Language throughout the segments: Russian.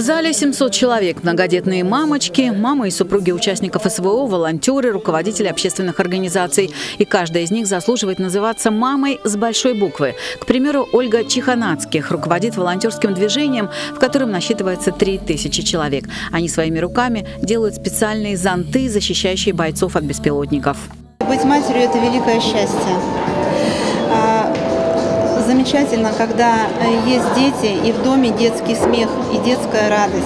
В зале 700 человек, многодетные мамочки, мамы и супруги участников СВО, волонтеры, руководители общественных организаций. И каждая из них заслуживает называться мамой с большой буквы. К примеру, Ольга Чиханацких руководит волонтерским движением, в котором насчитывается 3000 человек. Они своими руками делают специальные зонты, защищающие бойцов от беспилотников. Быть матерью – это великое счастье. Замечательно, когда э, есть дети, и в доме детский смех, и детская радость.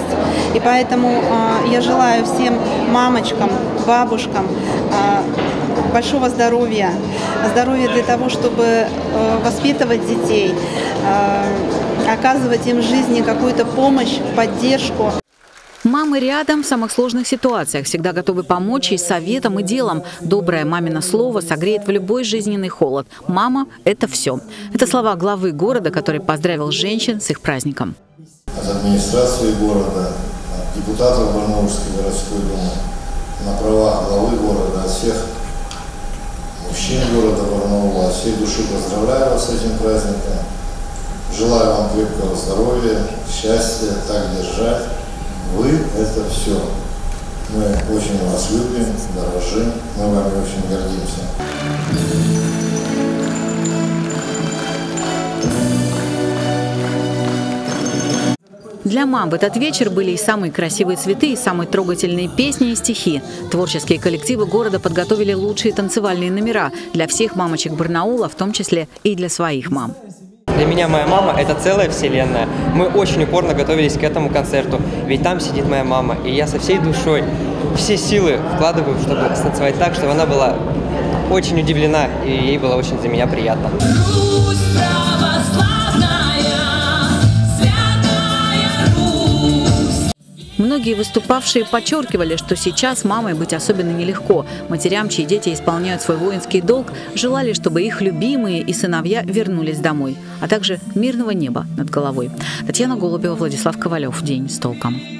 И поэтому а, я желаю всем мамочкам, бабушкам а, большого здоровья. Здоровья для того, чтобы э, воспитывать детей, оказывать им в жизни какую-то помощь, поддержку. Мамы рядом в самых сложных ситуациях, всегда готовы помочь и советом, и делом. Доброе мамино слово согреет в любой жизненный холод. Мама – это все. Это слова главы города, который поздравил женщин с их праздником. От администрации города, от депутатов Барнаульской городской думы, на правах главы города, от всех мужчин города Барнаула, от всей души поздравляю вас с этим праздником. Желаю вам крепкого здоровья, счастья, так держать. Вы – это все. Мы очень вас любим, дорожим, мы вами очень гордимся. Для мам в этот вечер были и самые красивые цветы, и самые трогательные песни и стихи. Творческие коллективы города подготовили лучшие танцевальные номера для всех мамочек Барнаула, в том числе и для своих мам. Для меня моя мама – это целая вселенная. Мы очень упорно готовились к этому концерту, ведь там сидит моя мама, и я со всей душой все силы вкладываю, чтобы станцевать так, чтобы она была очень удивлена, и ей было очень за меня приятно. Русь Многие выступавшие подчеркивали, что сейчас мамой быть особенно нелегко. Матерям, чьи дети исполняют свой воинский долг, желали, чтобы их любимые и сыновья вернулись домой, а также мирного неба над головой. Татьяна Голубева, Владислав Ковалев. День с толком.